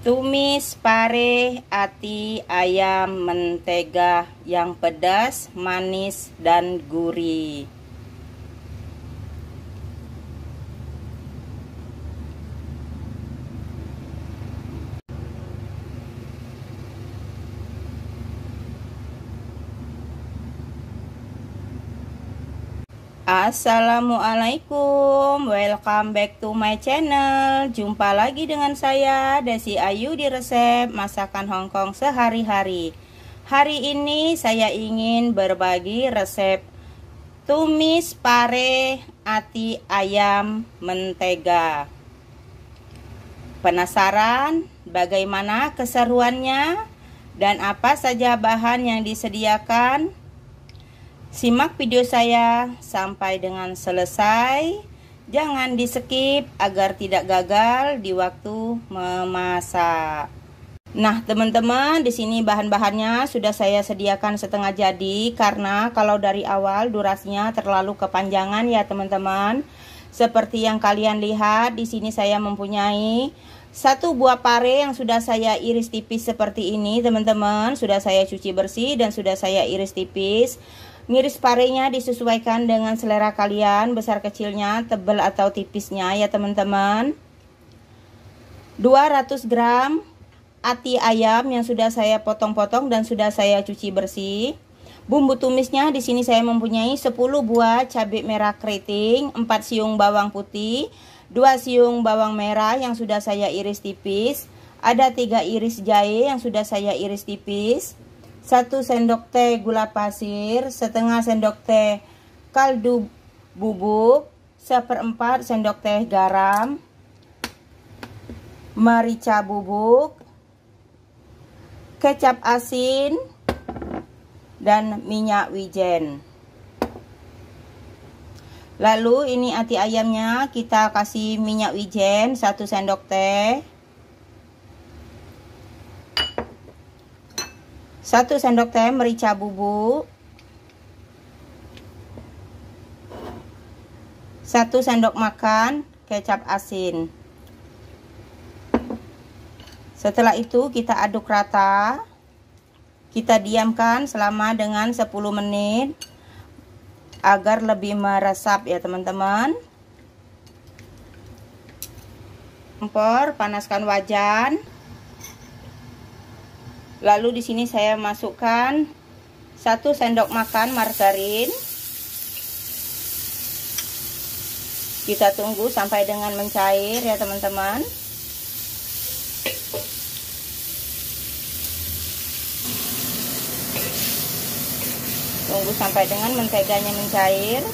Tumis pare ati ayam mentega yang pedas, manis, dan gurih. Assalamualaikum. Welcome back to my channel. Jumpa lagi dengan saya Desi Ayu di resep Masakan Hongkong sehari-hari. Hari ini saya ingin berbagi resep Tumis pare ati ayam mentega. Penasaran bagaimana keseruannya dan apa saja bahan yang disediakan? Simak video saya sampai dengan selesai. Jangan di skip agar tidak gagal di waktu memasak. Nah, teman-teman, di sini bahan-bahannya sudah saya sediakan setengah jadi karena kalau dari awal durasinya terlalu kepanjangan ya, teman-teman. Seperti yang kalian lihat, di sini saya mempunyai satu buah pare yang sudah saya iris tipis seperti ini, teman-teman. Sudah saya cuci bersih dan sudah saya iris tipis. Ngiris parenya disesuaikan dengan selera kalian, besar kecilnya, tebal atau tipisnya ya teman-teman. 200 gram ati ayam yang sudah saya potong-potong dan sudah saya cuci bersih. Bumbu tumisnya di sini saya mempunyai 10 buah cabai merah keriting, 4 siung bawang putih, 2 siung bawang merah yang sudah saya iris tipis, ada 3 iris jahe yang sudah saya iris tipis, 1 sendok teh gula pasir, setengah sendok teh kaldu bubuk, seperempat sendok teh garam, merica bubuk, kecap asin, dan minyak wijen. Lalu ini ati ayamnya kita kasih minyak wijen 1 sendok teh. 1 sendok teh merica bubuk. 1 sendok makan kecap asin. Setelah itu kita aduk rata. Kita diamkan selama dengan 10 menit agar lebih meresap ya teman-teman. Kompor panaskan wajan Lalu di sini saya masukkan satu sendok makan margarin. Kita tunggu sampai dengan mencair ya teman-teman. Tunggu sampai dengan menteganya mencair.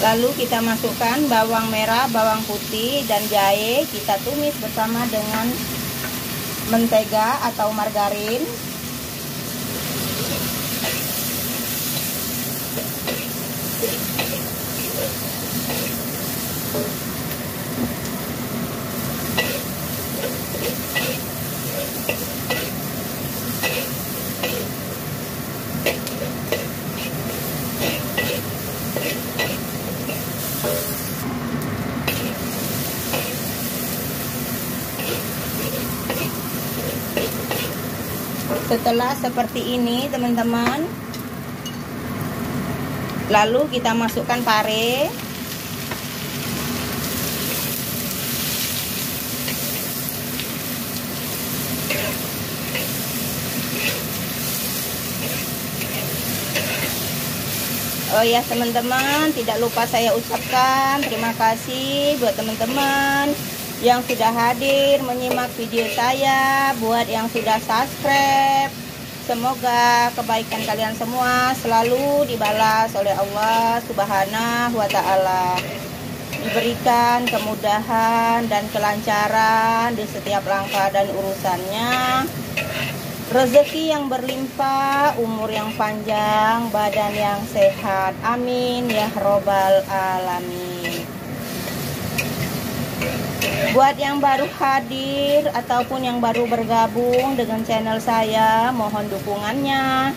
Lalu kita masukkan bawang merah, bawang putih, dan jahe. Kita tumis bersama dengan mentega atau margarin. Setelah seperti ini teman-teman lalu kita masukkan pare. Oh ya teman-teman, tidak lupa saya ucapkan terima kasih buat teman-teman yang sudah hadir menyimak video saya, buat yang sudah subscribe. Semoga kebaikan kalian semua selalu dibalas oleh Allah Subhanahu wa taala. Diberikan kemudahan dan kelancaran di setiap langkah dan urusannya. Rezeki yang berlimpah, umur yang panjang, badan yang sehat. Amin ya robbal alamin. Buat yang baru hadir ataupun yang baru bergabung dengan channel saya, mohon dukungannya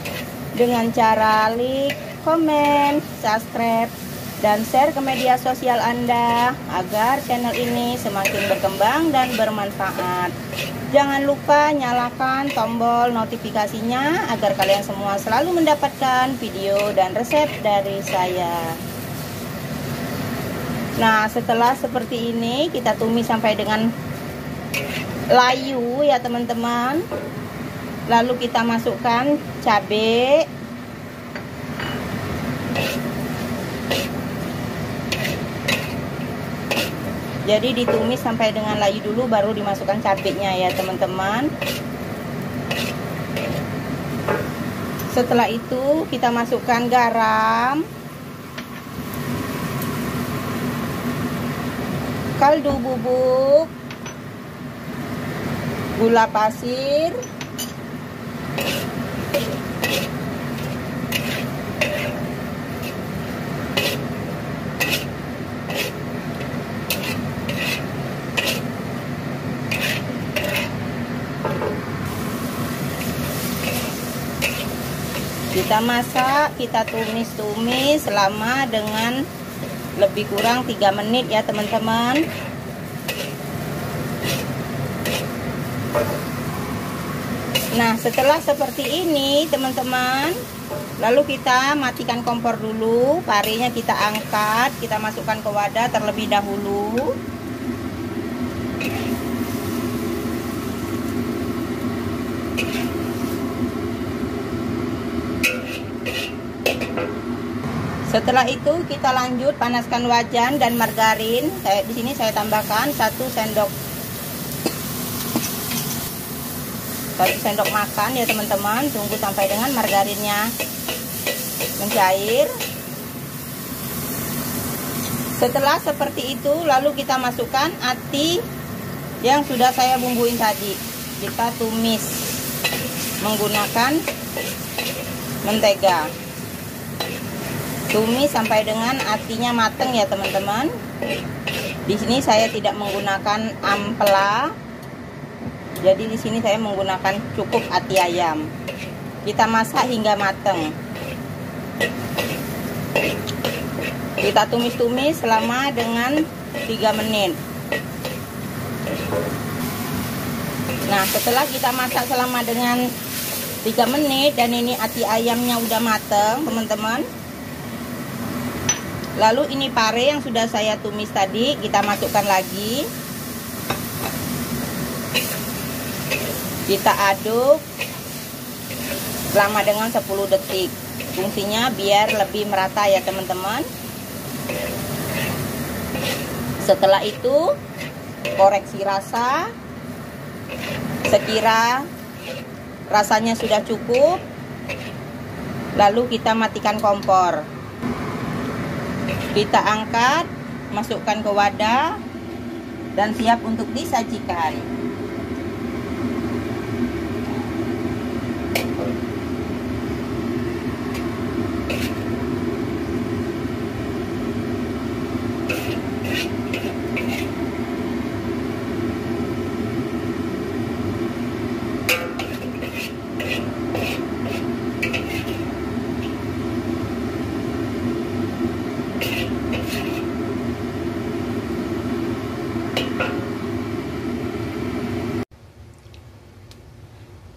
dengan cara like, komen, subscribe, dan share ke media sosial Anda agar channel ini semakin berkembang dan bermanfaat. Jangan lupa nyalakan tombol notifikasinya agar kalian semua selalu mendapatkan video dan resep dari saya. Nah, setelah seperti ini kita tumis sampai dengan layu ya teman-teman. Lalu kita masukkan cabai jadi ditumis sampai dengan layu dulu baru dimasukkan cabenya ya teman-teman. Setelah itu kita masukkan garam kaldu bubuk. Gula pasir. Kita masak kita tumis-tumis selama dengan lebih kurang 3 menit ya teman-teman. Nah setelah seperti ini teman-teman lalu kita matikan kompor dulu. Parinya kita angkat kita masukkan ke wadah terlebih dahulu Setelah itu kita lanjut panaskan wajan dan margarin. Saya di sini saya tambahkan satu sendok satu sendok makan ya teman-teman. Tunggu sampai dengan margarinnya mencair. Setelah seperti itu lalu kita masukkan ati yang sudah saya bumbuin tadi. Kita tumis menggunakan mentega tumis sampai dengan atinya mateng ya teman-teman. Di sini saya tidak menggunakan ampela. Jadi di sini saya menggunakan cukup ati ayam. Kita masak hingga mateng. Kita tumis-tumis selama dengan 3 menit. Nah setelah kita masak selama dengan 3 menit dan ini ati ayamnya udah mateng teman-teman lalu ini pare yang sudah saya tumis tadi kita masukkan lagi. Kita aduk selama dengan 10 detik. Fungsinya biar lebih merata ya teman-teman. Setelah itu koreksi rasa. Sekira rasanya sudah cukup lalu kita matikan kompor kita angkat masukkan ke wadah dan siap untuk disajikan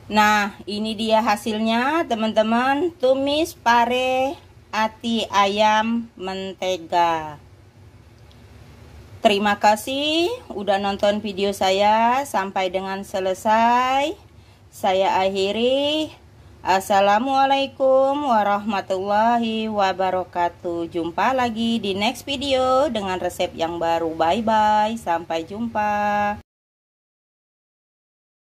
Nah, ini dia hasilnya, teman-teman. Tumis pare ati ayam mentega. Terima kasih udah nonton video saya sampai dengan selesai. Saya akhiri. Assalamualaikum warahmatullahi wabarakatuh. Jumpa lagi di next video dengan resep yang baru. Bye bye. Sampai jumpa.